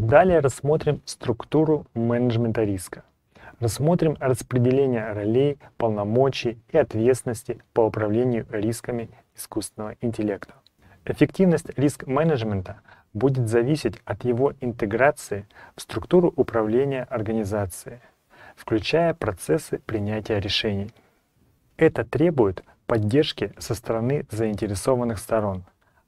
Далее рассмотрим структуру менеджмента риска. Рассмотрим распределение ролей, полномочий и ответственности по управлению рисками искусственного интеллекта. Эффективность риск-менеджмента будет зависеть от его интеграции в структуру управления организацией, включая процессы принятия решений. Это требует поддержки со стороны заинтересованных сторон,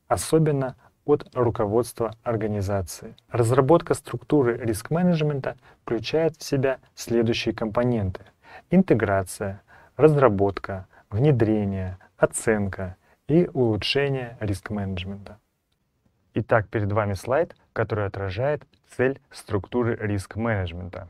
особенно от руководства организации. Разработка структуры риск-менеджмента включает в себя следующие компоненты. Интеграция, разработка, внедрение, оценка и улучшение риск-менеджмента. Итак, перед вами слайд, который отражает цель структуры риск-менеджмента.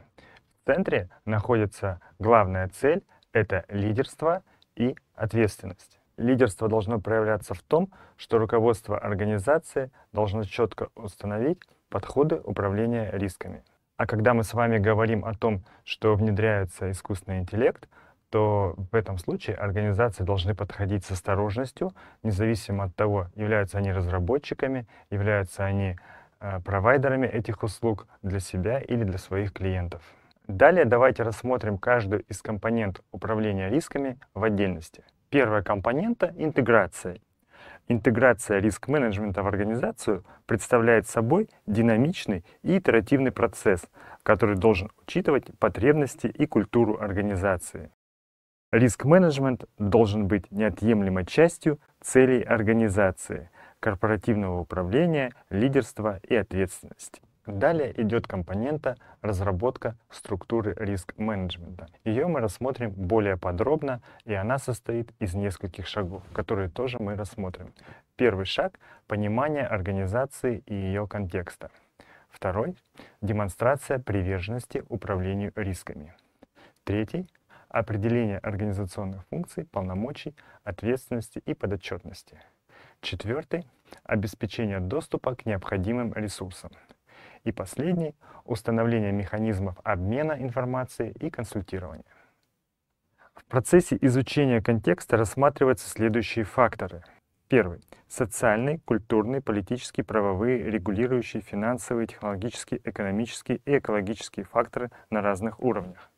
В центре находится главная цель — это лидерство и ответственность. Лидерство должно проявляться в том, что руководство организации должно четко установить подходы управления рисками. А когда мы с вами говорим о том, что внедряется искусственный интеллект, то в этом случае организации должны подходить с осторожностью, независимо от того, являются они разработчиками, являются они э, провайдерами этих услуг для себя или для своих клиентов. Далее давайте рассмотрим каждую из компонентов управления рисками в отдельности. Первая компонента — интеграция. Интеграция риск-менеджмента в организацию представляет собой динамичный и итеративный процесс, который должен учитывать потребности и культуру организации. Риск-менеджмент должен быть неотъемлемой частью целей организации, корпоративного управления, лидерства и ответственности. Далее идет компонента разработка структуры риск-менеджмента. Ее мы рассмотрим более подробно, и она состоит из нескольких шагов, которые тоже мы рассмотрим. Первый шаг — понимание организации и ее контекста. Второй — демонстрация приверженности управлению рисками. Третий — определение организационных функций, полномочий, ответственности и подотчетности. Четвертый — обеспечение доступа к необходимым ресурсам. И последний — установление механизмов обмена информацией и консультирования. В процессе изучения контекста рассматриваются следующие факторы. Первый — социальный, культурный, политический, правовые, регулирующие, финансовые, технологические, экономические и экологические факторы на разных уровнях.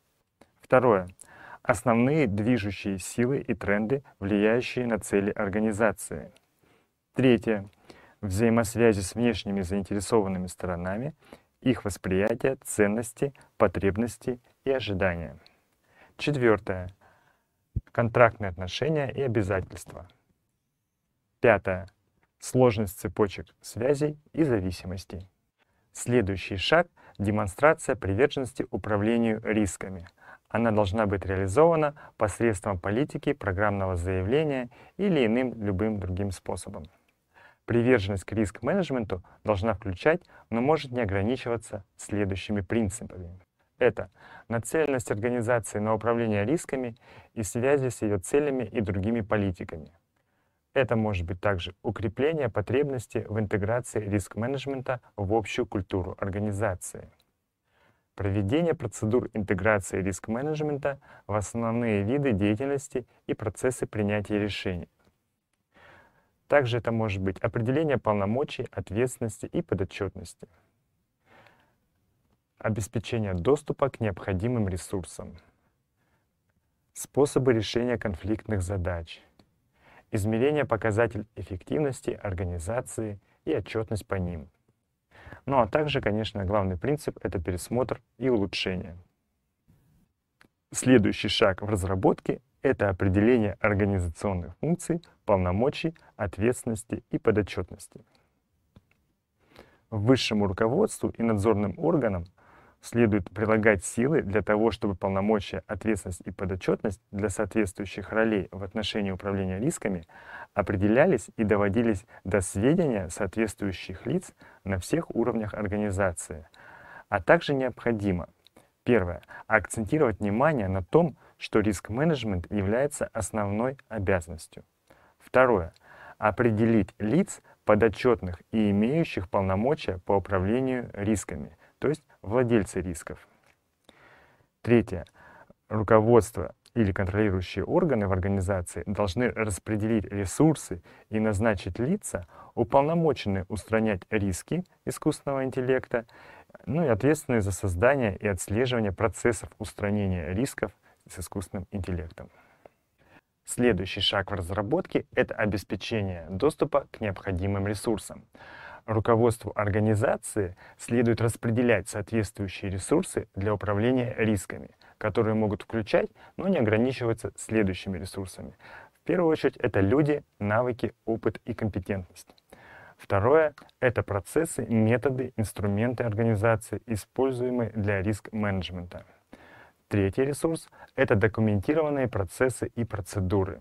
Второе — основные движущие силы и тренды, влияющие на цели организации. Третье — взаимосвязи с внешними заинтересованными сторонами, их восприятие, ценности, потребности и ожидания. Четвертое. Контрактные отношения и обязательства. Пятое. Сложность цепочек связей и зависимостей. Следующий шаг — демонстрация приверженности управлению рисками. Она должна быть реализована посредством политики, программного заявления или иным любым другим способом. Приверженность к риск-менеджменту должна включать, но может не ограничиваться следующими принципами. Это нацеленность организации на управление рисками и связи с ее целями и другими политиками. Это может быть также укрепление потребности в интеграции риск-менеджмента в общую культуру организации. Проведение процедур интеграции риск-менеджмента в основные виды деятельности и процессы принятия решений. Также это может быть определение полномочий, ответственности и подотчетности. Обеспечение доступа к необходимым ресурсам. Способы решения конфликтных задач. Измерение показателей эффективности организации и отчетность по ним. Ну а также, конечно, главный принцип — это пересмотр и улучшение. Следующий шаг в разработке это определение организационных функций, полномочий, ответственности и подотчетности. Высшему руководству и надзорным органам следует прилагать силы для того, чтобы полномочия, ответственность и подотчетность для соответствующих ролей в отношении управления рисками определялись и доводились до сведения соответствующих лиц на всех уровнях организации. А также необходимо, первое, акцентировать внимание на том, что риск-менеджмент является основной обязанностью. Второе. Определить лиц, подотчетных и имеющих полномочия по управлению рисками, то есть владельцы рисков. Третье. Руководство или контролирующие органы в организации должны распределить ресурсы и назначить лица, уполномоченные устранять риски искусственного интеллекта ну и ответственные за создание и отслеживание процессов устранения рисков с искусственным интеллектом. Следующий шаг в разработке — это обеспечение доступа к необходимым ресурсам. Руководству организации следует распределять соответствующие ресурсы для управления рисками, которые могут включать, но не ограничиваться следующими ресурсами. В первую очередь это люди, навыки, опыт и компетентность. Второе — это процессы, методы, инструменты организации, используемые для риск-менеджмента. Третий ресурс — это документированные процессы и процедуры.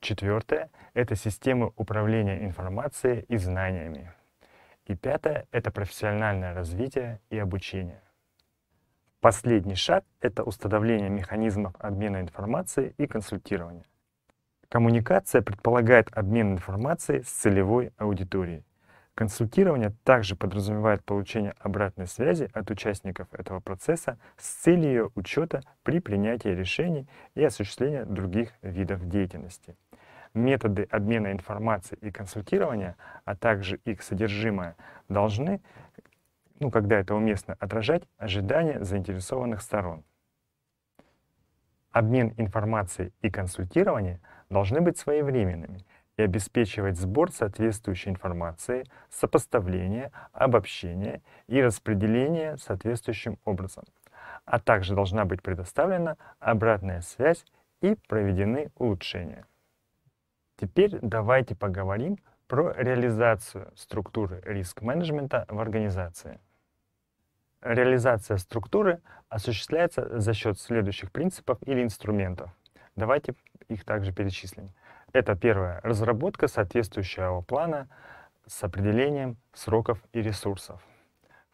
Четвертое — это системы управления информацией и знаниями. И пятое — это профессиональное развитие и обучение. Последний шаг — это установление механизмов обмена информацией и консультирования. Коммуникация предполагает обмен информацией с целевой аудиторией. Консультирование также подразумевает получение обратной связи от участников этого процесса с целью ее учета при принятии решений и осуществлении других видов деятельности. Методы обмена информацией и консультирования, а также их содержимое, должны, ну, когда это уместно, отражать ожидания заинтересованных сторон. Обмен информацией и консультирование должны быть своевременными – и обеспечивать сбор соответствующей информации, сопоставление, обобщение и распределение соответствующим образом. А также должна быть предоставлена обратная связь и проведены улучшения. Теперь давайте поговорим про реализацию структуры риск-менеджмента в организации. Реализация структуры осуществляется за счет следующих принципов или инструментов. Давайте их также перечислим. Это первое. Разработка соответствующего плана с определением сроков и ресурсов.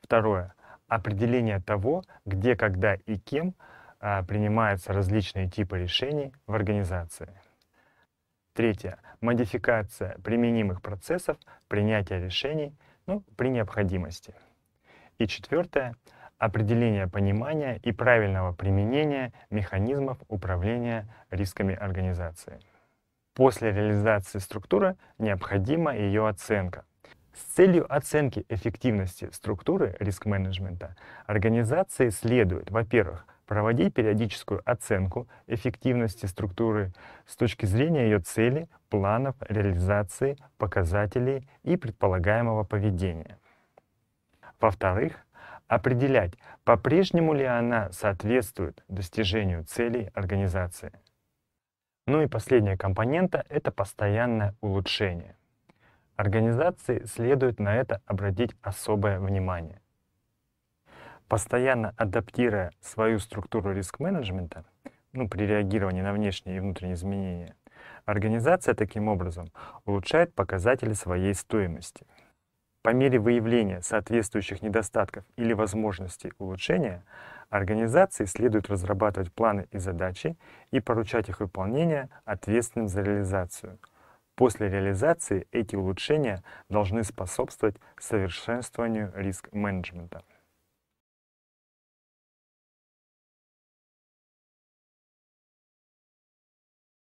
Второе. Определение того, где, когда и кем а, принимаются различные типы решений в организации. Третье. Модификация применимых процессов принятия решений ну, при необходимости. И четвертое. Определение понимания и правильного применения механизмов управления рисками организации. После реализации структуры необходима ее оценка. С целью оценки эффективности структуры риск-менеджмента организации следует, во-первых, проводить периодическую оценку эффективности структуры с точки зрения ее цели, планов, реализации, показателей и предполагаемого поведения. Во-вторых, определять, по-прежнему ли она соответствует достижению целей организации. Ну и последняя компонента — это постоянное улучшение. Организации следует на это обратить особое внимание. Постоянно адаптируя свою структуру риск-менеджмента, ну, при реагировании на внешние и внутренние изменения, организация таким образом улучшает показатели своей стоимости. По мере выявления соответствующих недостатков или возможностей улучшения, Организации следует разрабатывать планы и задачи и поручать их выполнение ответственным за реализацию. После реализации эти улучшения должны способствовать совершенствованию риск-менеджмента.